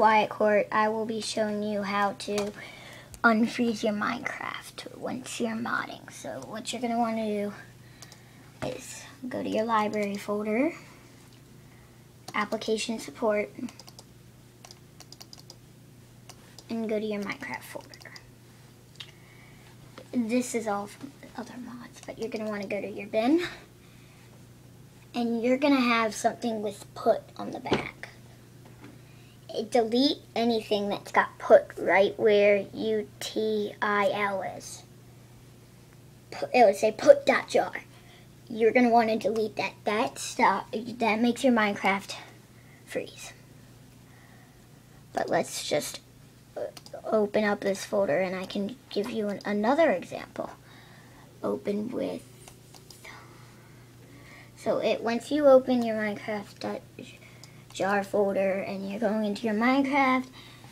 Wyatt Court. I will be showing you how to unfreeze your Minecraft once you're modding. So what you're going to want to do is go to your library folder, application support, and go to your Minecraft folder. This is all from other mods, but you're going to want to go to your bin, and you're going to have something with put on the back. Delete anything that's got put right where U-T-I-L is. Put, It would say put dot jar. You're going to want to delete that. That stop, that makes your Minecraft freeze. But let's just uh, open up this folder and I can give you an, another example. Open with, so it once you open your Minecraft jar folder and you're going into your Minecraft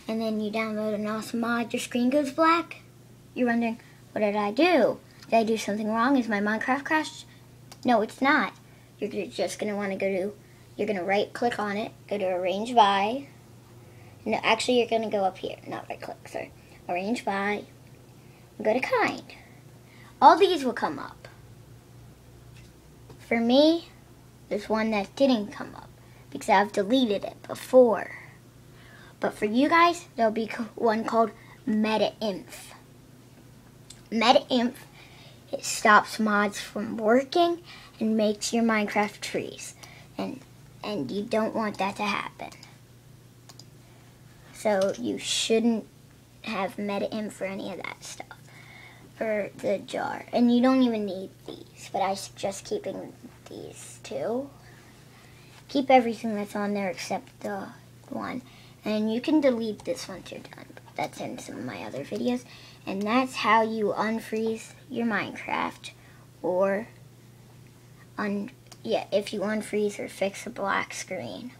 and then you download an awesome mod, your screen goes black. You're wondering, what did I do? Did I do something wrong? Is my Minecraft crashed? No, it's not. You're just going to want to go to, you're going to right click on it, go to arrange by, no, actually, you're going to go up here. Not right click, sorry. Arrange by. Go to kind. All these will come up. For me, there's one that didn't come up because I've deleted it before. But for you guys, there'll be one called META-INF. META-INF, it stops mods from working and makes your Minecraft trees. And, and you don't want that to happen. So you shouldn't have META-INF for any of that stuff for the jar. And you don't even need these, but I suggest keeping these two. Keep everything that's on there except the one. And you can delete this once you're done. That's in some of my other videos. And that's how you unfreeze your Minecraft. Or, un yeah, if you unfreeze or fix a black screen.